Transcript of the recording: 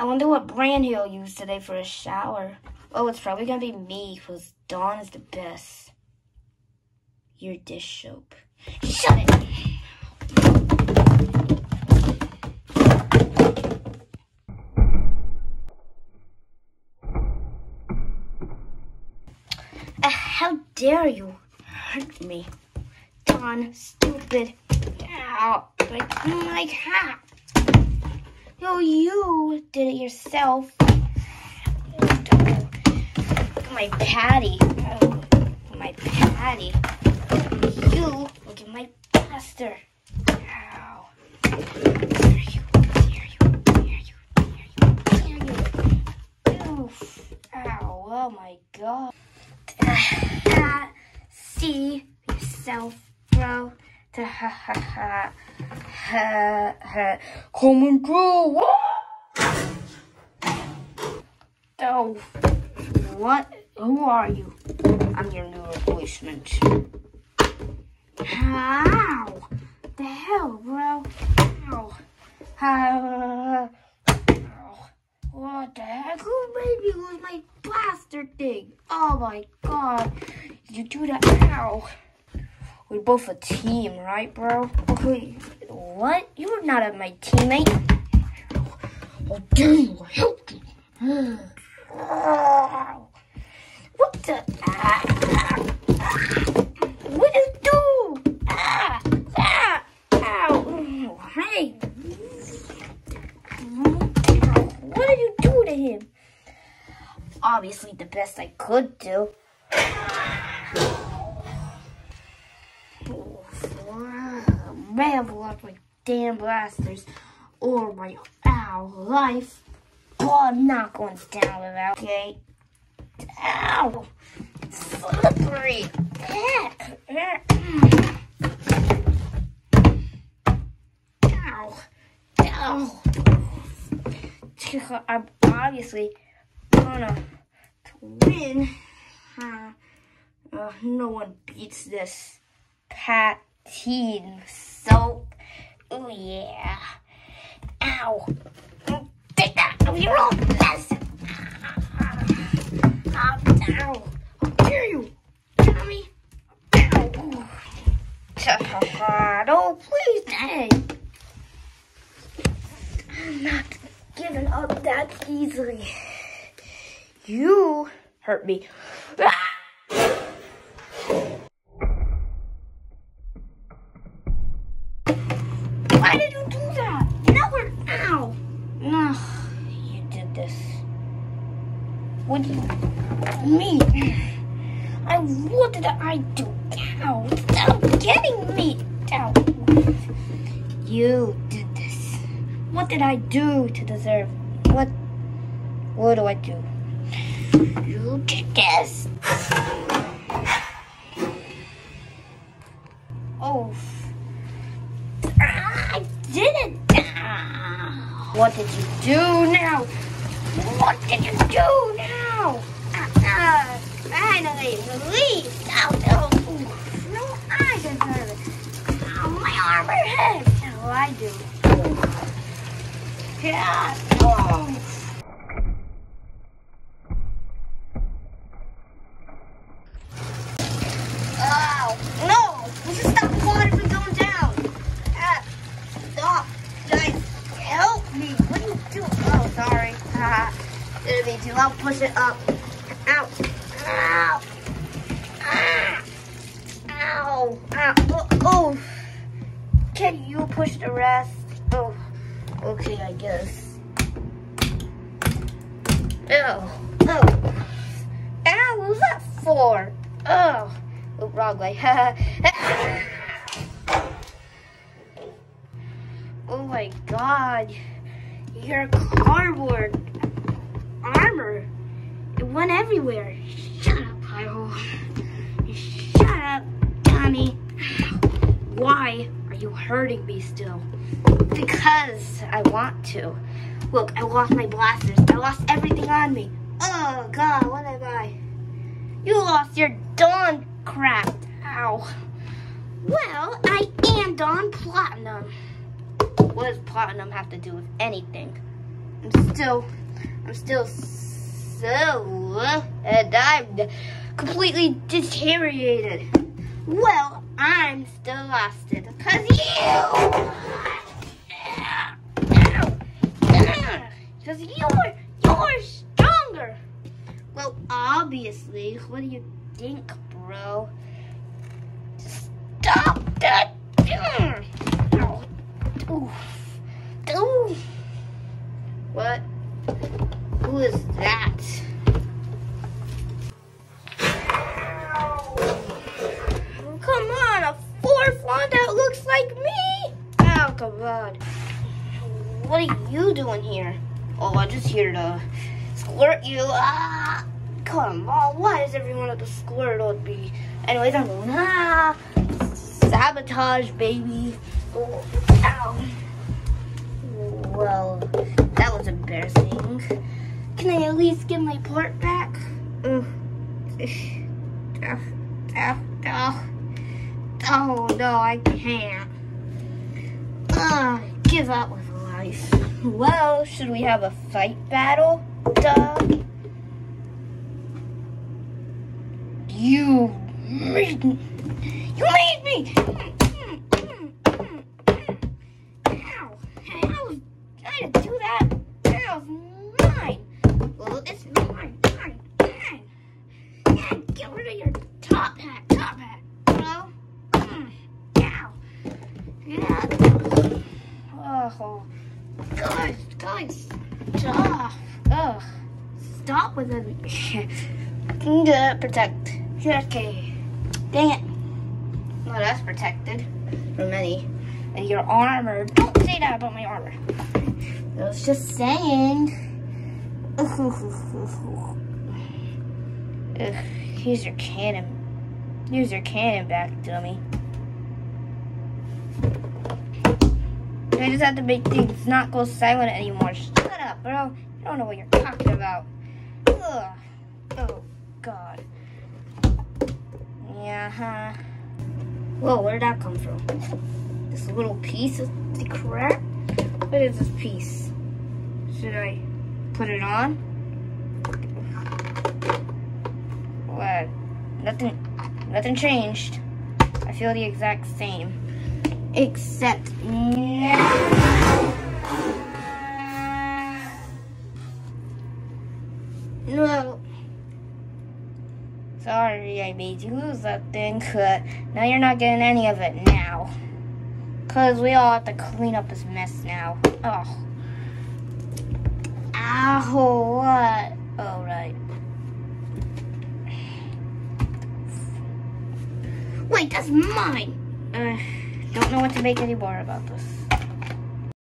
I wonder what brand he'll use today for a shower. Oh, it's probably gonna be me, because Dawn is the best. Your dish soap. Shut it! Uh, how dare you hurt me? Dawn, stupid. Ow, like my hat. No, you did it yourself. My patty. Oh, my patty. You look at my plaster. Ow. Dare you, dare you, dare you, dare you, you. Oof. Ow, oh my god. See yourself, bro. Ha ha ha ha ha. Coming through. Oh, what? Who are you? I'm your new replacement. How? The hell, bro? Ow. How? Ow. What the heck? Who made me lose my blaster thing? Oh my god. You do that now. We're both a team, right, bro? Okay. What? You're not my teammate. Oh, dare you? Helped you. What the? What you do? Ow. Hey. What did you do to him? Obviously, the best I could do. I lost my damn blasters or my ow life. Oh, I'm not going down without. Okay. Ow! Slippery. Heck. Ow. Ow. I'm obviously gonna win. Uh, no one beats this Pantene soap. Oh yeah. Ow. Take that out of your own mess. Ow. Ow. How dare you? Tommy. Ow. Oh, please, hey. I'm not giving up that easily. You hurt me. What do you mean? I what did I do? Ow! Stop getting me! Ow! You did this. What did I do to deserve? What? What do I do? You did this. Oh. I did it. What did you do now? What did you do now? Ah, finally, release. Oh, no. No, I deserve it. Oh, my armor head. Oh, I do. Yeah. Oh, no. This is stop water from going down. Ah, stop. Guys, help me. What are you doing? Oh, sorry. Ah, didn't mean to. I'll push it up. Ow. Ow. Ah. Ow. Ow. Oh. Can you push the rest? Oh. Okay, I guess. Oh. Oh. Ow, what was that for? Oh. Oh, wrong way. oh my god. Your cardboard armor. It went everywhere. Shut up, Pyro. Shut up, Tommy. Why are you hurting me still? Because I want to. Look, I lost my blasters. I lost everything on me. Oh god, what am I? You lost your Dawn crap. Ow. Well, I am Dawn Platinum. What does Platinum have to do with anything? I'm still, I'm still so, and I'm completely deteriorated. Well, I'm still lasted because you, because you're, you're stronger. Well, obviously, what do you think, bro? Stop that! Oof. Oof. What? Who is that? What are you doing here? Oh, I'm just here to squirt you. Ah, come on, why is everyone at the squirt on me? Anyways, I'm going, ah, sabotage, baby. Oh, ow. Well, that was embarrassing. Can I at least get my part back? Oh. oh no, I can't. Uh, give up with life. Well, should we have a fight battle? Duh. You made me. You made me! Oh. Guys, guys. Stop. Ugh. Stop with it. Gonna protect. Okay. Dang it. Well, that's protected from any. And your armor. Don't say that about my armor. I was just saying. Ugh, here's your cannon. Here's your cannon back, dummy. I just have to make things not go silent anymore. Shut up, bro. You don't know what you're talking about. Ugh. Oh, God. Yeah, huh? Whoa, where did that come from? This little piece of the crap? What is this piece? Should I put it on? What? Nothing, nothing changed. I feel the exact same. Except made you lose that thing, cut. now you're not getting any of it now. Because we all have to clean up this mess now. Oh. Ow, what? Oh, right. Wait, that's mine. Uh, don't know what to make anymore about this.